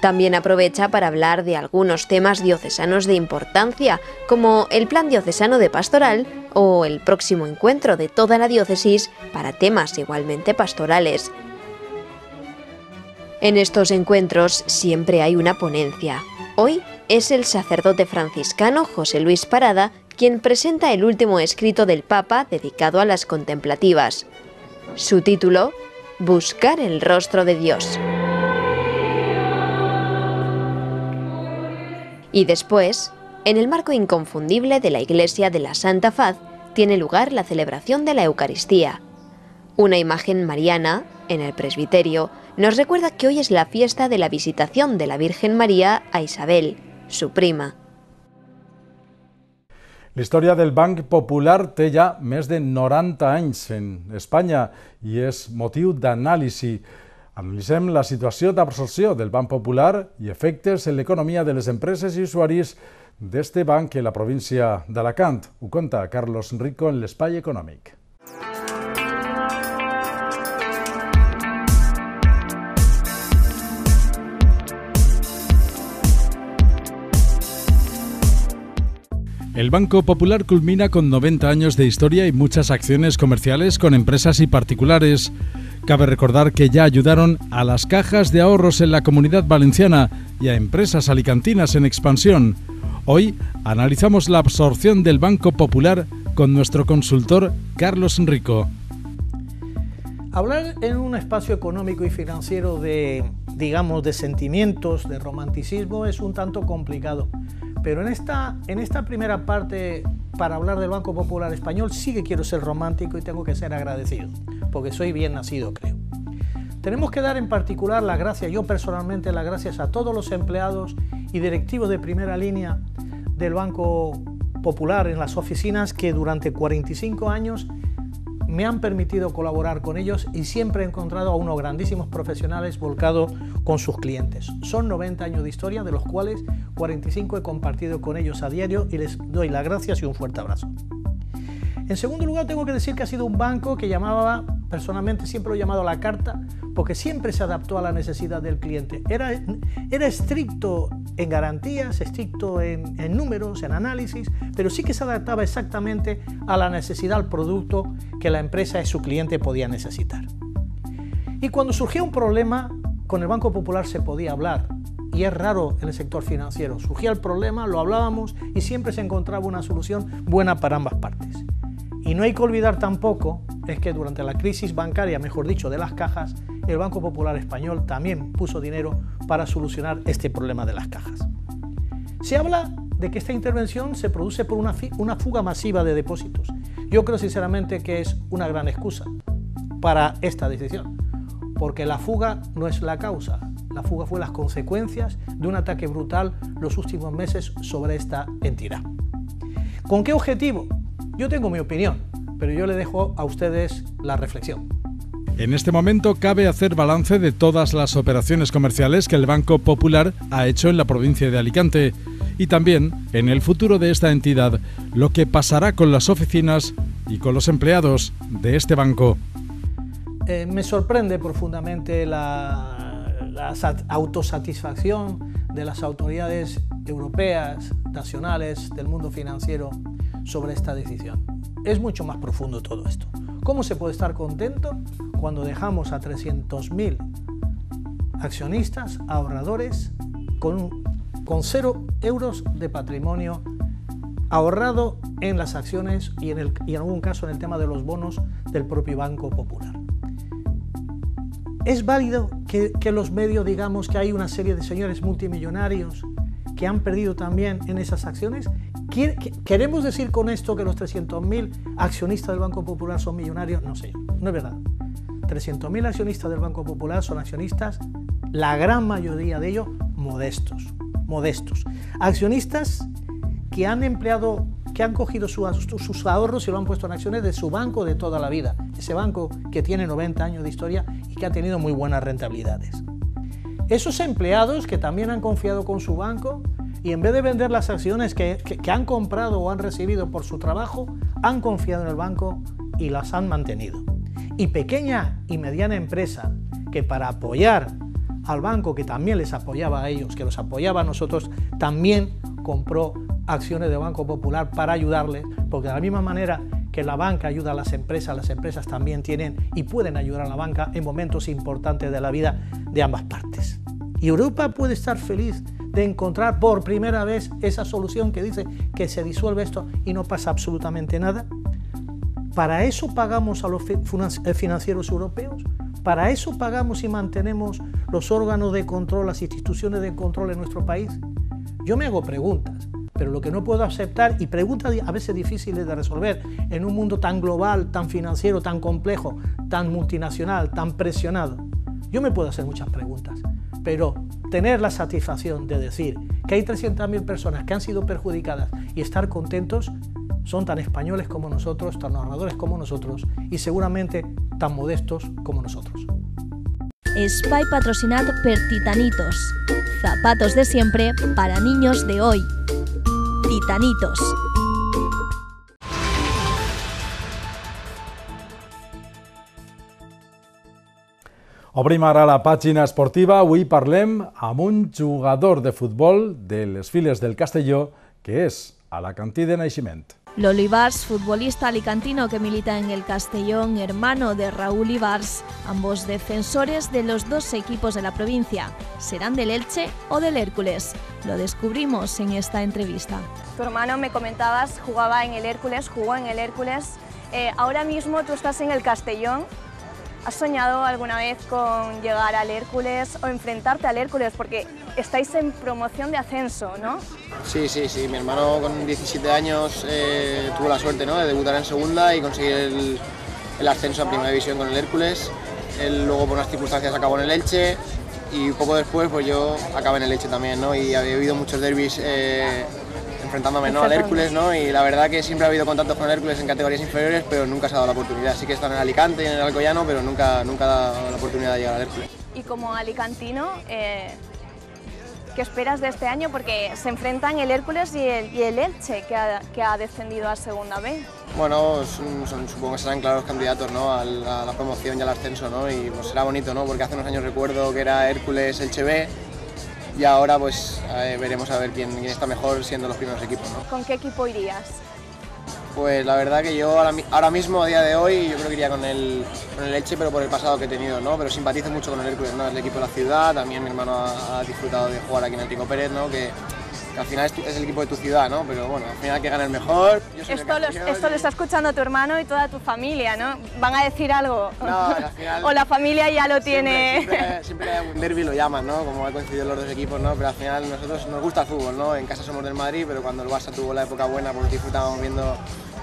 también aprovecha para hablar de algunos temas diocesanos de importancia, como el Plan Diocesano de Pastoral o el próximo encuentro de toda la diócesis para temas igualmente pastorales. En estos encuentros siempre hay una ponencia. Hoy es el sacerdote franciscano José Luis Parada quien presenta el último escrito del Papa dedicado a las contemplativas. Su título, Buscar el rostro de Dios. Y después, en el marco inconfundible de la Iglesia de la Santa Faz, tiene lugar la celebración de la Eucaristía. Una imagen mariana, en el presbiterio, nos recuerda que hoy es la fiesta de la visitación de la Virgen María a Isabel, su prima. La història del Banc Popular té ja de 90 anys en Espanya i és motiu d'anàlisi. Analitzem la situació d'absorció del Banc Popular i efectes en l'economia de les empreses i usuaris d'este banc en la província d'Alacant. Ho conta Carlos Rico en l'Espai Econòmic. El Banco Popular culmina con 90 años de historia y muchas acciones comerciales con empresas y particulares. Cabe recordar que ya ayudaron a las cajas de ahorros en la comunidad valenciana y a empresas alicantinas en expansión. Hoy analizamos la absorción del Banco Popular con nuestro consultor Carlos Enrico. Hablar en un espacio económico y financiero de, digamos, de sentimientos, de romanticismo, es un tanto complicado. Pero en esta, en esta primera parte, para hablar del Banco Popular Español, sí que quiero ser romántico y tengo que ser agradecido porque soy bien nacido, creo. Tenemos que dar en particular las gracias, yo personalmente las gracias a todos los empleados y directivos de primera línea del Banco Popular en las oficinas que durante 45 años me han permitido colaborar con ellos y siempre he encontrado a unos grandísimos profesionales volcados con sus clientes. Son 90 años de historia, de los cuales 45 he compartido con ellos a diario y les doy las gracias y un fuerte abrazo. En segundo lugar, tengo que decir que ha sido un banco que llamaba personalmente siempre lo he llamado la carta porque siempre se adaptó a la necesidad del cliente. Era, era estricto en garantías, estricto en, números, en análisis, pero sí que se adaptaba exactamente a la necesidad, al producto que la empresa y su cliente podía necesitar. Y cuando surgía un problema, con el Banco Popular se podía hablar. Y es raro en el sector financiero. Surgía el problema, lo hablábamos y siempre se encontraba una solución buena para ambas partes. Y no hay que olvidar tampoco es que durante la crisis bancaria, mejor dicho, de las cajas, el Banco Popular Español también puso dinero para solucionar este problema de las cajas. Se habla de que esta intervención se produce por una, una fuga masiva de depósitos. Yo creo sinceramente que es una gran excusa para esta decisión. porque la fuga no es la causa, la fuga fue las consecuencias de un ataque brutal los últimos meses sobre esta entidad. ¿Con qué objetivo? Yo tengo mi opinión, pero yo le dejo a ustedes la reflexión. En este momento cabe hacer balance de todas las operaciones comerciales que el Banco Popular ha hecho en la provincia de Alicante y también en el futuro de esta entidad, lo que pasará con las oficinas y con los empleados de este banco. Eh, me sorprende profundamente la, la autosatisfacción de las autoridades europeas, nacionales, del mundo financiero sobre esta decisión. Es mucho más profundo todo esto. ¿Cómo se puede estar contento cuando dejamos a 300.000 accionistas, ahorradores, con, con cero euros de patrimonio ahorrado en las acciones y en, el, y en algún caso en el tema de los bonos del propio Banco Popular? ¿Es válido que, que, los medios digamos que hay una serie de señores multimillonarios que han perdido también en esas acciones ¿Queremos decir con esto que los 300.000 accionistas del Banco Popular son millonarios? No sé, no es verdad. 300.000 accionistas del Banco Popular son accionistas, la gran mayoría de ellos modestos, modestos. Accionistas que han empleado, que han cogido sus ahorros y lo han puesto en acciones de su banco de toda la vida. Ese banco que tiene 90 años de historia y que ha tenido muy buenas rentabilidades. Esos empleados que también han confiado con su banco y en vez de vender las acciones que, han comprado o han recibido por su trabajo, han confiado en el banco y las han mantenido. Y pequeña y mediana empresa que para apoyar al banco que también les apoyaba a ellos, que los apoyaba a nosotros, también compró acciones de Banco Popular para ayudarles, porque de la misma manera que la banca ayuda a las empresas, las empresas también tienen y pueden ayudar a la banca en momentos importantes de la vida de ambas partes. Y Europa puede estar feliz de encontrar por primera vez esa solución que dice que se disuelve esto y no pasa absolutamente nada? ¿Para eso pagamos a los eh, financieros europeos? ¿Para eso pagamos y mantenemos los órganos de control, las instituciones de control en nuestro país? Yo me hago preguntas, pero lo que no puedo aceptar, y preguntas a veces difíciles de resolver, en un mundo tan global, tan financiero, tan complejo, tan multinacional, tan presionado, yo me puedo hacer muchas preguntas, pero tener la satisfacción de decir que hay 300.000 personas que han sido perjudicadas y estar contentos, son tan españoles como nosotros, tan ahorradores como nosotros y seguramente tan modestos como nosotros. Spy patrocinat per Titanitos. Zapatos de siempre para niños de hoy. Titanitos. Obrim ara la pàgina esportiva. Avui parlem amb un jugador de futbol de les files del Castelló, que és alacantí de naixement. Lolo Ibars, futbolista alicantino que milita en el Castellón, hermano de Raúl Ibars, ambos defensores de los dos equipos de la provincia. ¿Serán del Elche o del Hércules? Lo descubrimos en esta entrevista. Tu hermano, me comentabas, jugaba en el Hércules, jugó en el Hércules. Eh, ahora mismo tú estás en el Castellón. ¿Has soñado alguna vez con llegar al Hércules o enfrentarte al Hércules? Porque estáis en promoción de ascenso, ¿no? Sí, sí, sí. Mi hermano con 17 años eh, tuvo la suerte ¿no? de debutar en segunda y conseguir el, ascenso a primera división con el Hércules. Él luego por unas circunstancias acabó en el Elche y poco después pues yo acabé en el Elche también, ¿no? Y había habido muchos derbis eh, enfrentándome ¿no? al Hércules, ¿no? Y la verdad que siempre ha habido contactos con el Hércules en categorías inferiores, pero nunca se ha dado la oportunidad. Sí que están en Alicante y en el Alcoyano, pero nunca, nunca ha dado la oportunidad de llegar al Hércules. Y como alicantino, eh, ¿qué esperas de este año? Porque se enfrentan el Hércules y el, y el Elche, que ha, que ha, descendido a Segunda B. Bueno, son, supongo que serán claros candidatos ¿no? a, la, a la promoción y al ascenso, ¿no? Y pues será bonito, ¿no? Porque hace unos años recuerdo que era Hércules, Elche B, y ahora pues veremos a ver quién, está mejor siendo los primeros equipos. ¿Con qué equipo irías? Pues la verdad que yo ahora, mismo, a día de hoy, yo creo que iría con el, con el Elche, pero por el pasado que he tenido, ¿no? Pero simpatizo mucho con el Hércules, ¿no? Es el equipo de la ciudad, también mi hermano ha, disfrutado de jugar aquí en el Tico Pérez, ¿no? Que, al final es, el equipo de tu ciudad, ¿no? Pero bueno, al final hay que ganar el mejor. Esto, lo, está escuchando tu hermano y toda tu familia, ¿no? ¿Van a decir algo? No, al final... o la familia ya lo tiene... Siempre, hay un derby lo llaman, ¿no? Como han coincidido los dos equipos, ¿no? Pero al final nosotros nos gusta el fútbol, ¿no? En casa somos del Madrid, pero cuando el Barça tuvo la época buena, pues disfrutamos viendo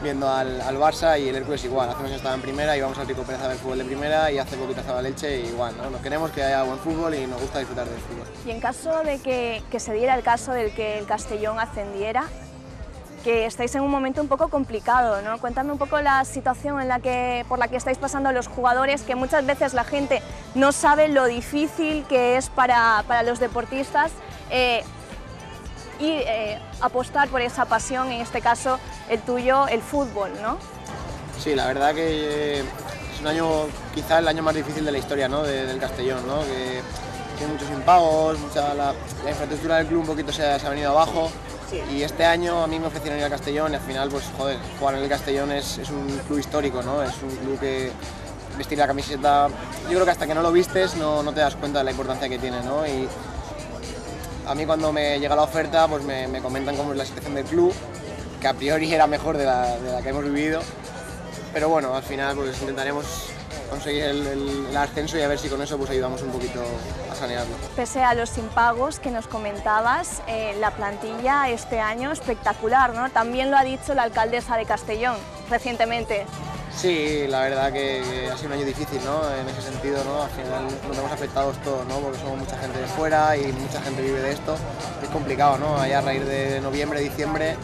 viendo al, al, Barça y el Hércules igual. Hace años estaba en primera y vamos al Rico Pérez a ver fútbol de primera y hace poquito estaba Leche y igual, ¿no? Nos queremos que haya buen fútbol y nos gusta disfrutar del fútbol. Y en caso de que, que se diera el caso del que el Castellón ascendiera, que estáis en un momento un poco complicado, ¿no? Cuéntame un poco la situación en la que, por la que estáis pasando los jugadores, que muchas veces la gente no sabe lo difícil que es para, para los deportistas eh, y eh, apostar por esa pasión, en este caso el tuyo, el fútbol, ¿no? Sí, la verdad que es un año, quizá el año más difícil de la historia ¿no? de, del Castellón, ¿no? que tiene muchos impagos, mucha, la, la, infraestructura del club un poquito se ha, se ha venido abajo sí. y este año a mí me ofrecieron ir al Castellón y al final, pues joder, jugar en el Castellón es, es un club histórico, ¿no? es un club que vestir la camiseta, yo creo que hasta que no lo vistes no, no te das cuenta de la importancia que tiene, ¿no? Y, a mí cuando me llega la oferta pues me, me, comentan cómo es la situación del club, que a priori era mejor de la, que hemos vivido, pero bueno, al final pues intentaremos conseguir el, ascenso y a ver si con eso pues ayudamos un poquito a sanearlo. Pese a los impagos que nos comentabas, eh, la plantilla este año espectacular, ¿no? También lo ha dicho la alcaldesa de Castellón recientemente. Sí, la verdad que, ha sido un año difícil, ¿no? En ese sentido, ¿no? Al final nos hemos afectados todos, ¿no? Porque somos mucha gente de fuera y mucha gente vive de esto. Es complicado, ¿no? Allá a raíz de noviembre, diciembre,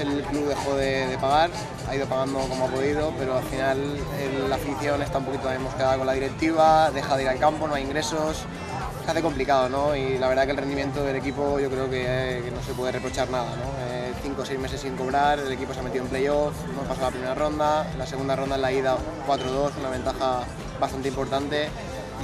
el club dejó de, pagar, ha ido pagando como ha podido, pero al final la afición está un poquito mosqueada con la directiva, deja de ir al campo, no hay ingresos, se hace complicado, ¿no? Y la verdad que el rendimiento del equipo yo creo que, eh, que no se puede reprochar nada, ¿no? Eh, cinco o seis meses sin cobrar, el equipo se ha metido en playoff, hemos pasado la primera ronda, la segunda ronda en la ida 4-2, una ventaja bastante importante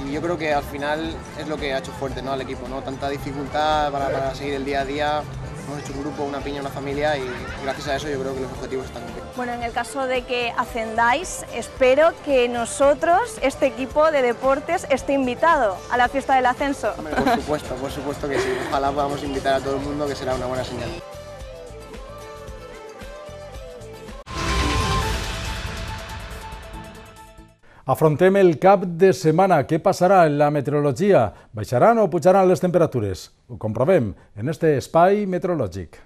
y yo creo que al final es lo que ha hecho fuerte ¿no? al equipo, ¿no? tanta dificultad para seguir el día a día, hemos hecho un grupo, una piña, una familia y gracias a eso yo creo que los objetivos están cumplidos. Bueno, en el caso de que ascendáis, espero que nosotros, este equipo de deportes, esté invitado a la fiesta del ascenso. Por supuesto, por supuesto que sí. Ojalá podamos invitar a todo el mundo, que será una buena señal. Afrontem el cap de setmana. Què passarà en la meteorologia? Baixaran o pujaran les temperatures? Ho comprovem en este espai meteorològic.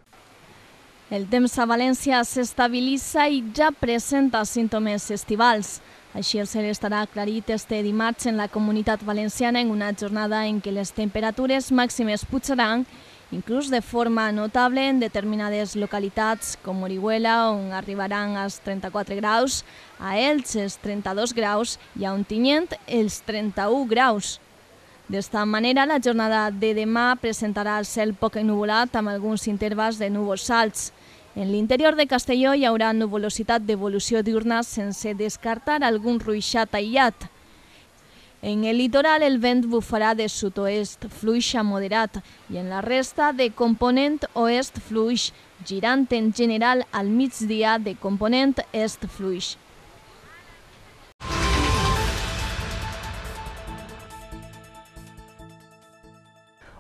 El temps a València s'estabilitza i ja presenta símptomes estivals. Així el cel estarà aclarit este dimarts en la comunitat valenciana en una jornada en què les temperatures màximes pujaran inclús de forma notable en determinades localitats com Orihuela, on arribaran als 34 graus, a Elx els 32 graus i a Ontinyent els 31 graus. D'esta manera, la jornada de demà presentarà el cel poc ennuvolat amb alguns intervals de núvols alts. En l'interior de Castelló hi haurà nuvolositat d'evolució diurna sense descartar algun ruixat aïllat. En el litoral el vent bufarà de sud-oest fluix a moderat i en la resta de component oest fluix, girant en general al migdia de component est fluix.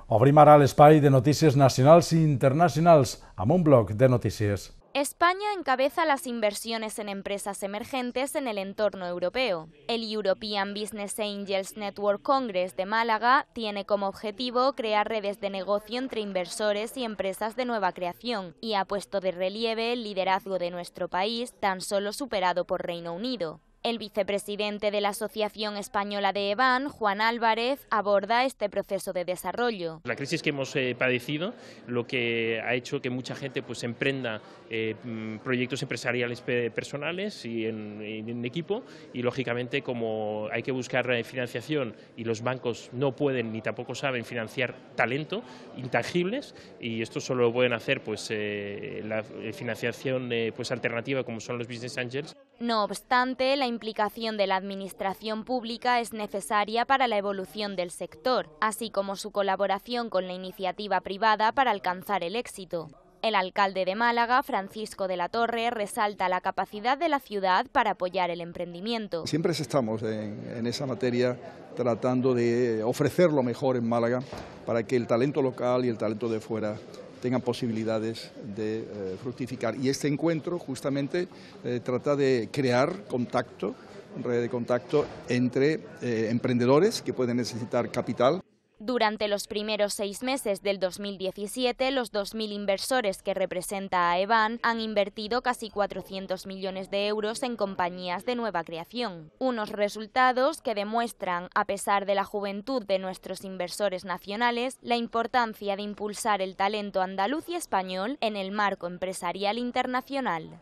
Obrim ara l'espai de notícies nacionals i internacionals amb un bloc de notícies. España encabeza las inversiones en empresas emergentes en el entorno europeo. El European Business Angels Network Congress de Málaga tiene como objetivo crear redes de negocio entre inversores y empresas de nueva creación y ha puesto de relieve el liderazgo de nuestro país, tan solo superado por Reino Unido. El vicepresidente de la Asociación Española de EVAN, Juan Álvarez, aborda este proceso de desarrollo. La crisis que hemos eh, padecido, lo que ha hecho que mucha gente pues, emprenda eh, proyectos empresariales personales y en, equipo y, lógicamente, como hay que buscar financiación y los bancos no pueden ni tampoco saben financiar talento, intangibles, y esto solo lo pueden hacer pues, eh, la financiación pues, alternativa como son los business angels. No obstante, la implicación de la Administración pública es necesaria para la evolución del sector, así como su colaboración con la iniciativa privada para alcanzar el éxito. El alcalde de Málaga, Francisco de la Torre, resalta la capacidad de la ciudad para apoyar el emprendimiento. Siempre estamos en, esa materia tratando de ofrecer lo mejor en Málaga para que el talento local y el talento de fuera tengan posibilidades de eh, fructificar. Y este encuentro justamente eh, trata de crear contacto, red de contacto entre eh, emprendedores que pueden necesitar capital Durante los primeros seis meses del 2017, los 2.000 inversores que representa a Evan han invertido casi 400 millones de euros en compañías de nueva creación. Unos resultados que demuestran, a pesar de la juventud de nuestros inversores nacionales, la importancia de impulsar el talento andaluz y español en el marco empresarial internacional.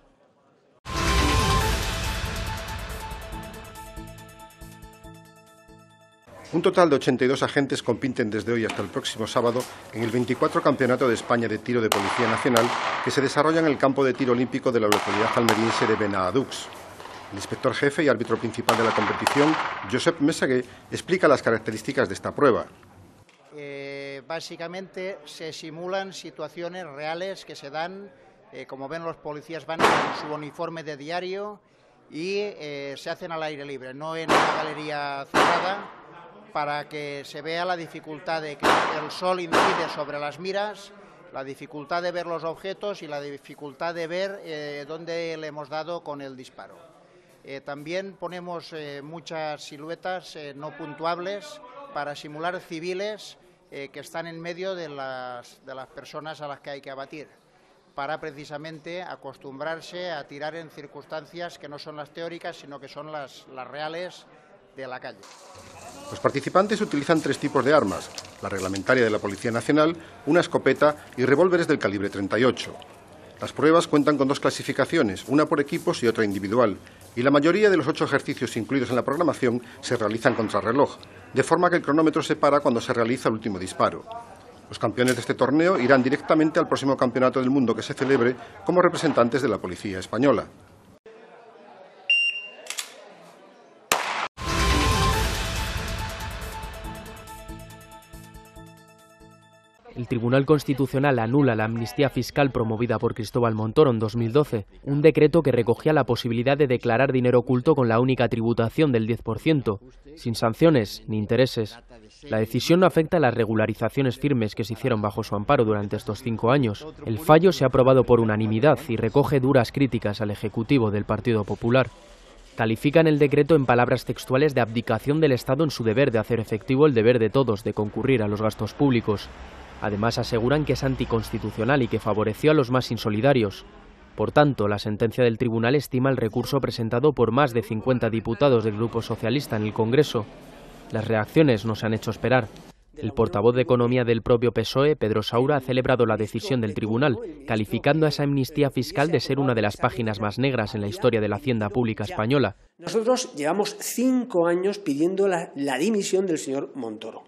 Un total de 82 agentes compiten desde hoy hasta el próximo sábado en el 24 Campeonato de España de Tiro de Policía Nacional que se desarrolla en el campo de tiro olímpico de la localidad almeriense de Benadux. El inspector jefe y árbitro principal de la competición, Josep Mesagué, explica las características de esta prueba. Eh, básicamente se simulan situaciones reales que se dan, eh, como ven los policías van con su uniforme de diario y eh, se hacen al aire libre, no en una galería cerrada, para que se vea la dificultad de que el sol incide sobre las miras, la dificultad de ver los objetos y la dificultad de ver eh, dónde le hemos dado con el disparo. Eh, también ponemos eh, muchas siluetas no puntuables para simular civiles que están en medio de las, de las personas a las que hay que abatir para precisamente acostumbrarse a tirar en circunstancias que no son las teóricas, sino que son las, las reales de la calle. Los participantes utilizan tres tipos de armas, la reglamentaria de la Policía Nacional, una escopeta y revólveres del calibre 38. Las pruebas cuentan con dos clasificaciones, una por equipos y otra individual, y la mayoría de los ocho ejercicios incluidos en la programación se realizan contrarreloj, de forma que el cronómetro se para cuando se realiza el último disparo. Los campeones de este torneo irán directamente al próximo campeonato del mundo que se celebre como representantes de la Policía Española. El Tribunal Constitucional anula la amnistía fiscal promovida por Cristóbal Montoro en 2012, un decreto que recogía la posibilidad de declarar dinero oculto con la única tributación del 10%, sin sanciones ni intereses. La decisión no afecta a las regularizaciones firmes que se hicieron bajo su amparo durante estos cinco años. El fallo se ha aprobado por unanimidad y recoge duras críticas al Ejecutivo del Partido Popular. Califican el decreto en palabras textuales de abdicación del Estado en su deber de hacer efectivo el deber de todos de concurrir a los gastos públicos. Además aseguran que es anticonstitucional y que favoreció a los más insolidarios. Por tanto, la sentencia del tribunal estima el recurso presentado por más de 50 diputados del Grupo Socialista en el Congreso. Las reacciones no se han hecho esperar. El portavoz de Economía del propio PSOE, Pedro Saura, ha celebrado la decisión del tribunal, calificando a esa amnistía fiscal de ser una de las páginas más negras en la historia de la hacienda pública española. Nosotros llevamos cinco años pidiendo la, dimisión del señor Montoro.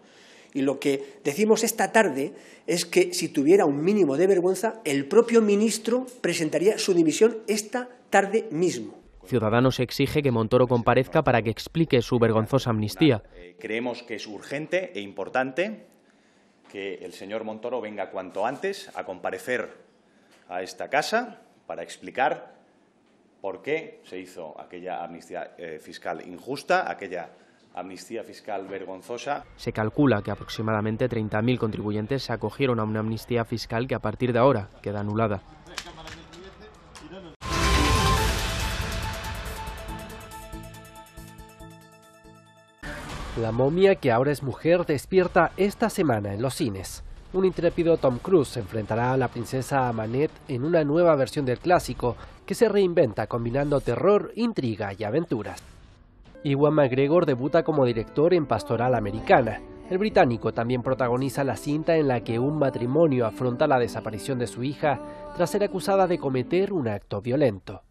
Y lo que decimos esta tarde es que si tuviera un mínimo de vergüenza, el propio ministro presentaría su dimisión esta tarde mismo. Ciudadanos exige que Montoro comparezca para que explique su vergonzosa amnistía. Eh, creemos que es urgente e importante que el señor Montoro venga cuanto antes a comparecer a esta casa para explicar por qué se hizo aquella amnistía eh, fiscal injusta, aquella amnistía fiscal vergonzosa. Se calcula que aproximadamente 30.000 contribuyentes se acogieron a una amnistía fiscal que a partir de ahora queda anulada. La momia que ahora es mujer despierta esta semana en los cines. Un intrépido Tom Cruise se enfrentará a la princesa Amanette en una nueva versión del clásico que se reinventa combinando terror, intriga y aventuras. Iwan McGregor debuta como director en Pastoral Americana. El británico también protagoniza la cinta en la que un matrimonio afronta la desaparición de su hija tras ser acusada de cometer un acto violento.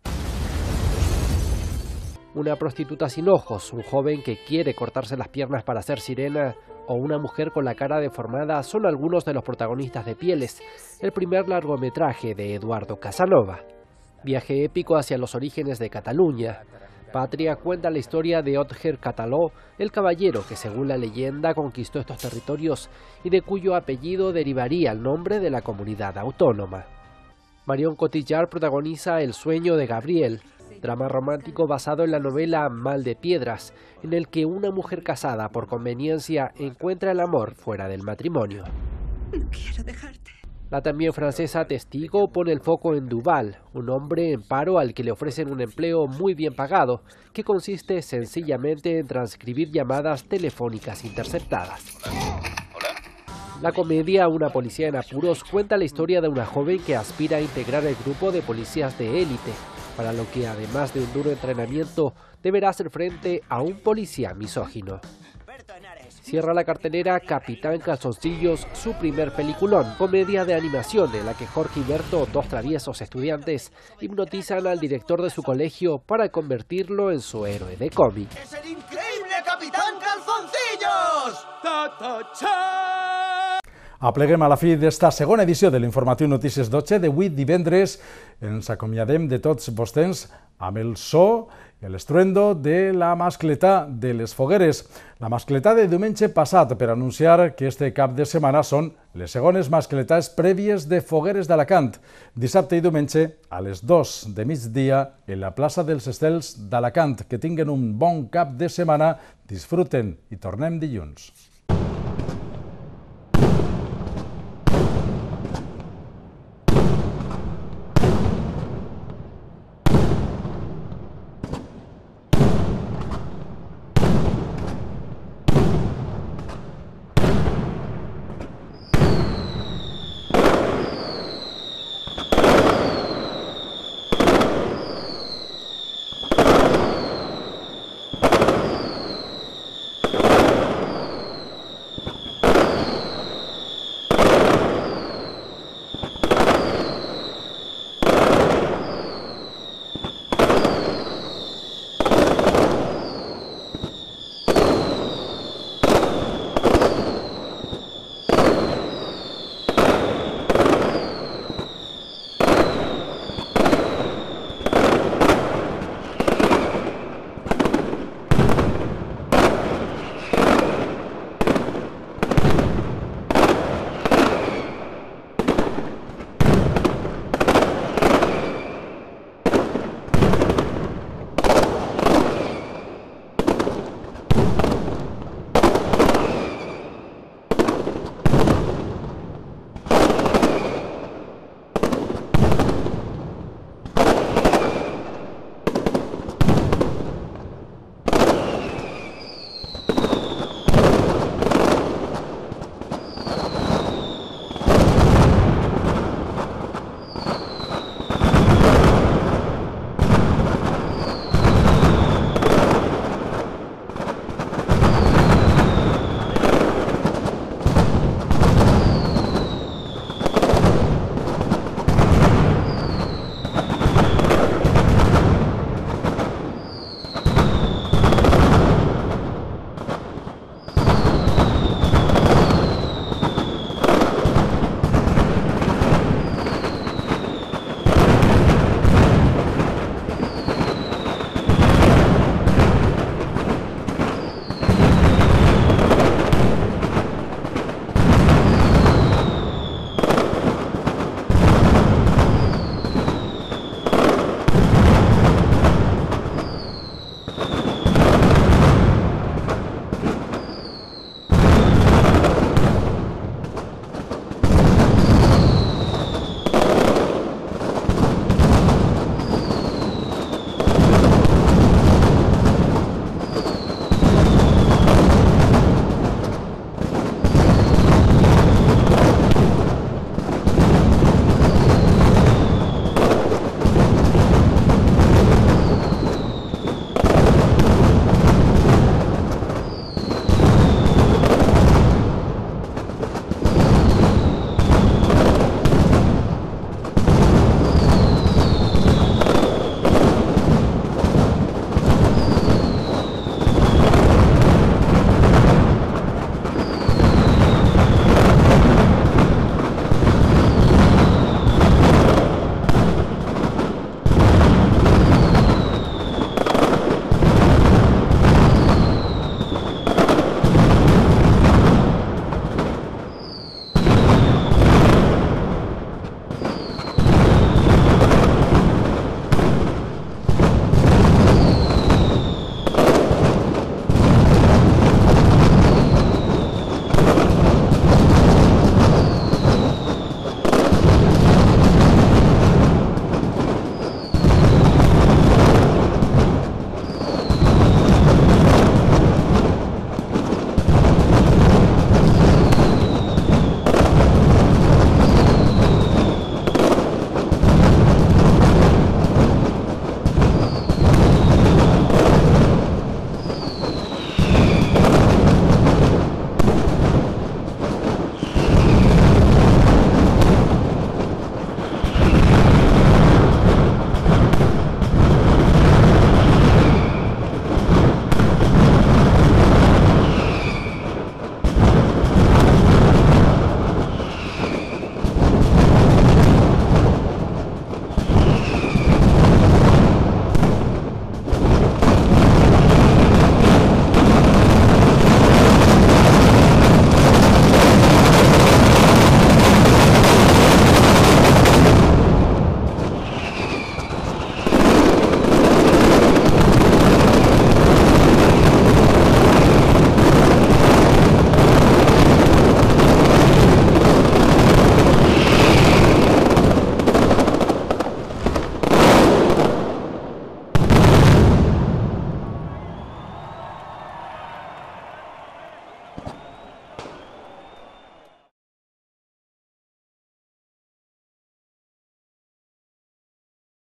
Una prostituta sin ojos, un joven que quiere cortarse las piernas para ser sirena o una mujer con la cara deformada son algunos de los protagonistas de Pieles, el primer largometraje de Eduardo Casanova. Viaje épico hacia los orígenes de Cataluña, Patria cuenta la historia de Otger Cataló, el caballero que según la leyenda conquistó estos territorios y de cuyo apellido derivaría el nombre de la comunidad autónoma. Marion Cotillard protagoniza El sueño de Gabriel, drama romántico basado en la novela Mal de Piedras, en el que una mujer casada por conveniencia encuentra el amor fuera del matrimonio. No quiero dejarte. La también francesa Testigo pone el foco en Duval, un hombre en paro al que le ofrecen un empleo muy bien pagado, que consiste sencillamente en transcribir llamadas telefónicas interceptadas. La comedia Una policía en apuros cuenta la historia de una joven que aspira a integrar el grupo de policías de élite, para lo que además de un duro entrenamiento deberá hacer frente a un policía misógino. Cierra la cartelera Capitán Calzoncillos, su primer peliculón, comedia de animación en la que Jorge y Berto, dos traviesos estudiantes, hipnotizan al director de su colegio para convertirlo en su héroe de cómic. ¡Es el increíble Capitán Calzoncillos! ¡Ta, Apleguem a la fi d'esta segona edició de l'Informatiu Notícies 12 de 8 divendres. Ens acomiadem de tots vostès amb el so el estruendo de la mascletà de les fogueres. La mascletà de diumenge passat per anunciar que este cap de setmana són les segones mascletades prèvies de fogueres d'Alacant. Dissabte i diumenge a les 2 de migdia en la plaça dels Estels d'Alacant. Que tinguen un bon cap de setmana, disfruten i tornem dilluns.